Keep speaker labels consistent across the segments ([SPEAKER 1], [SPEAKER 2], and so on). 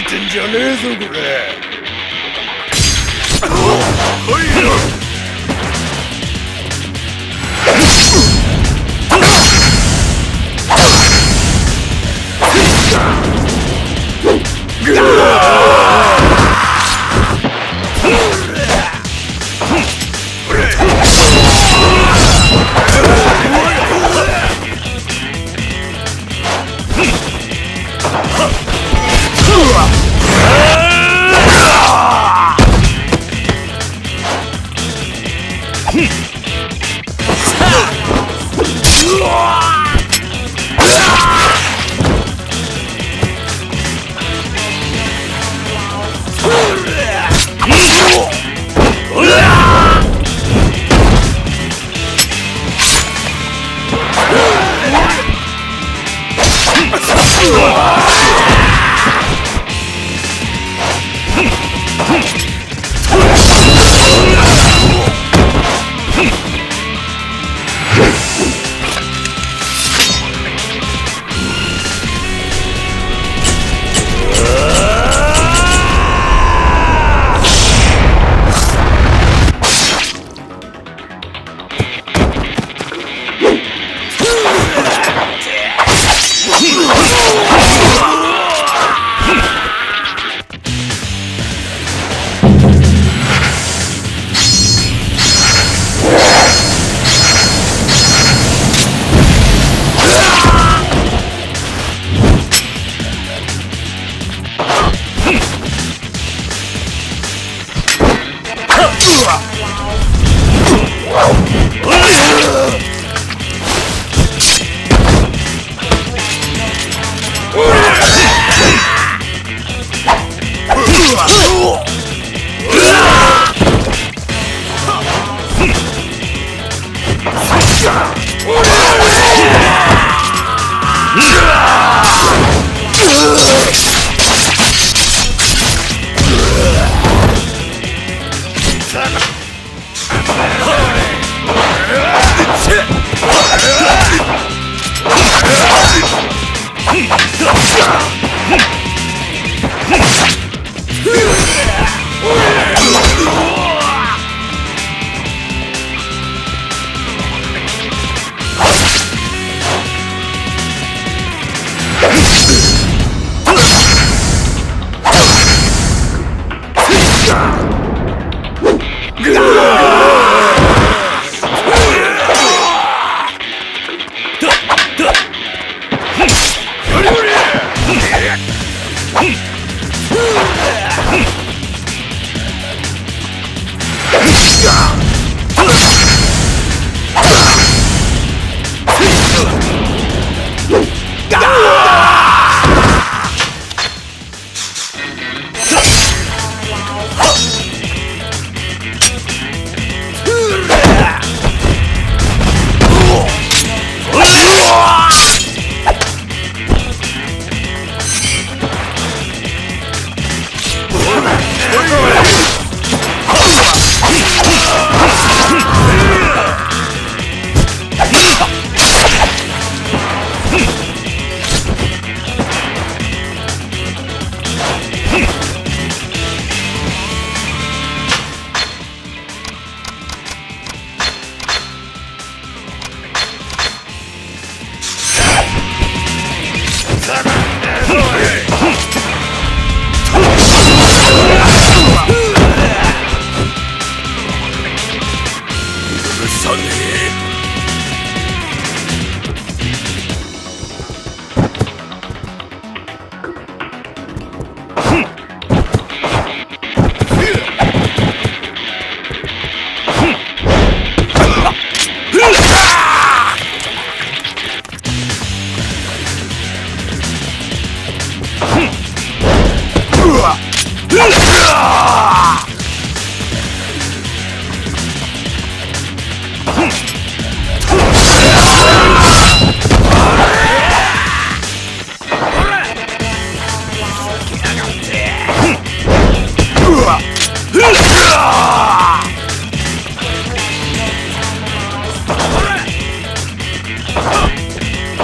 [SPEAKER 1] いてんじゃねえぞこれ。はいうわ!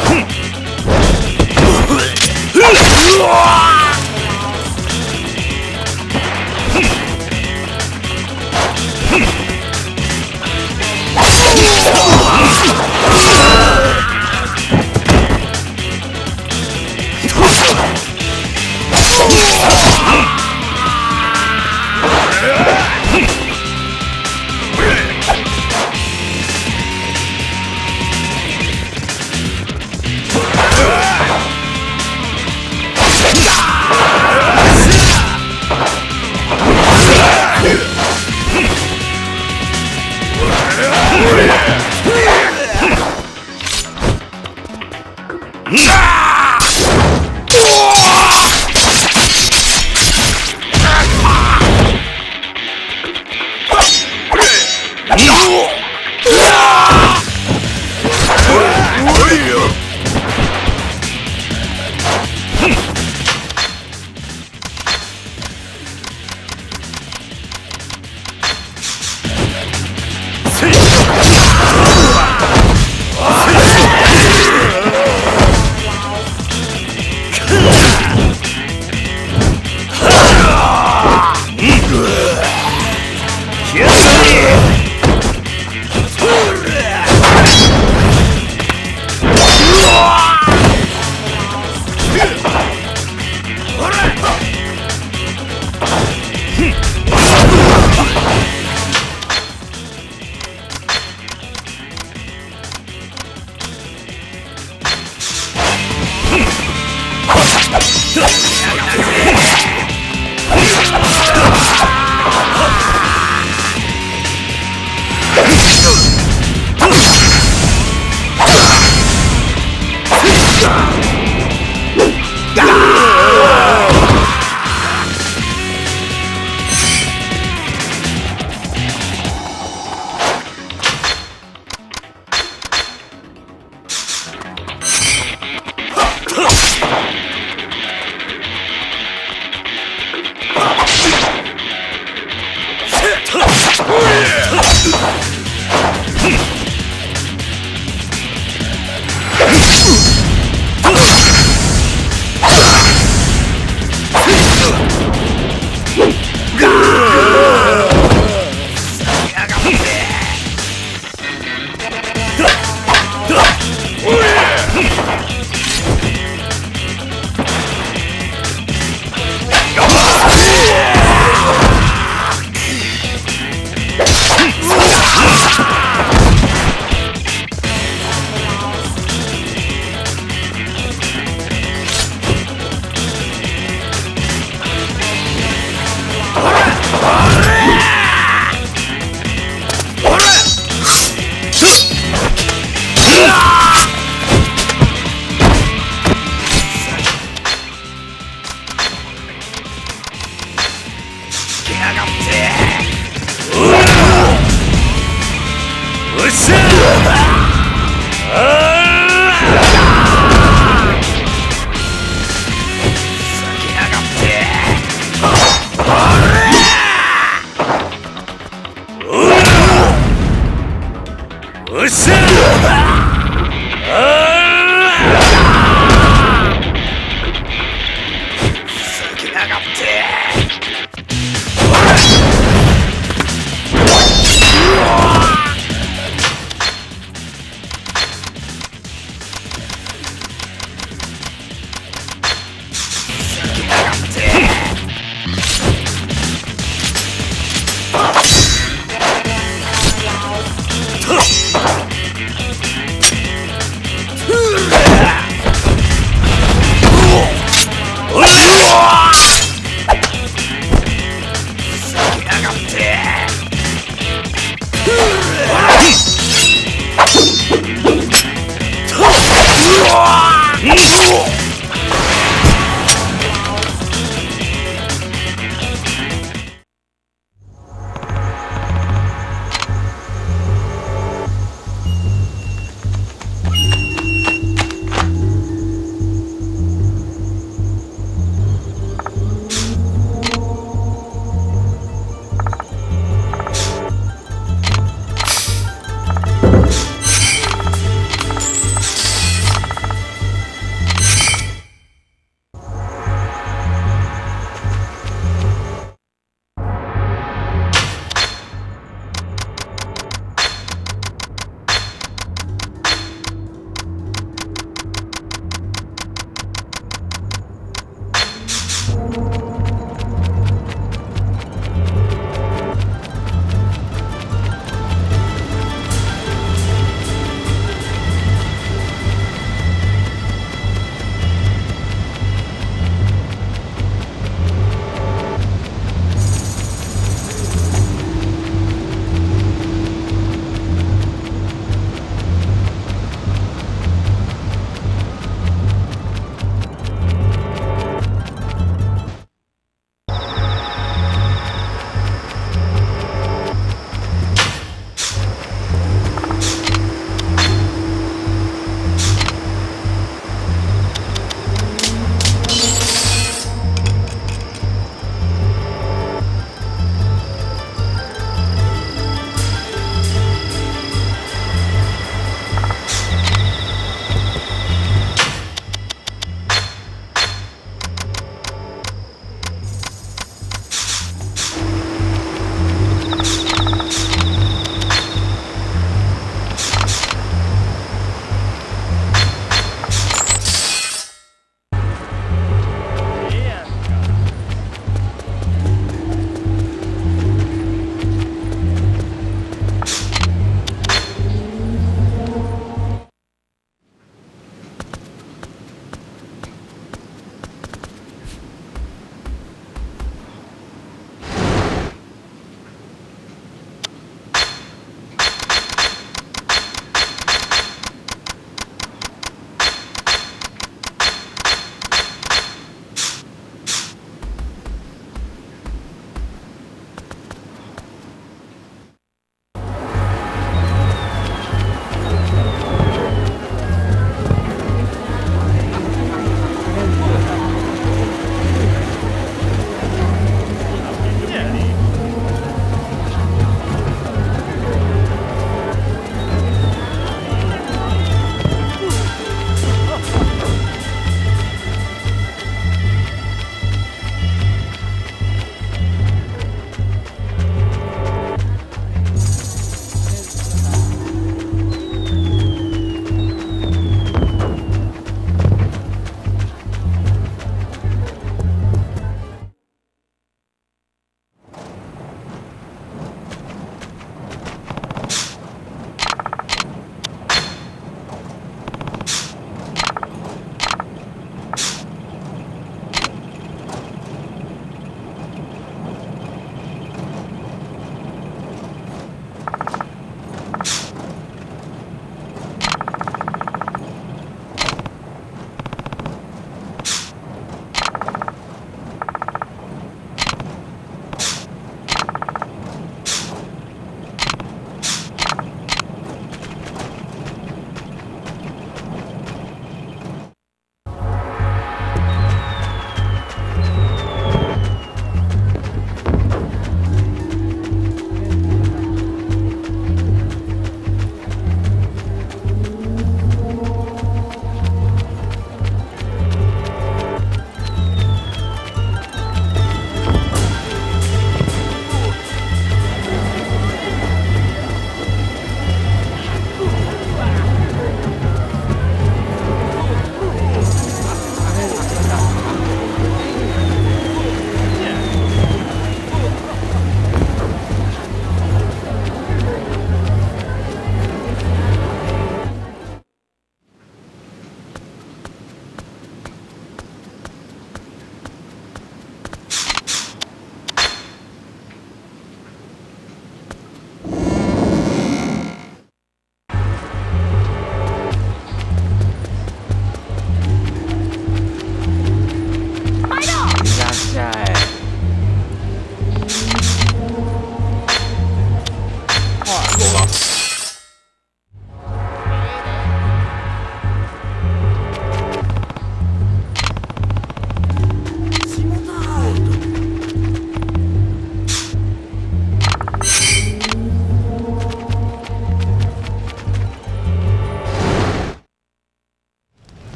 [SPEAKER 1] 哼呵呵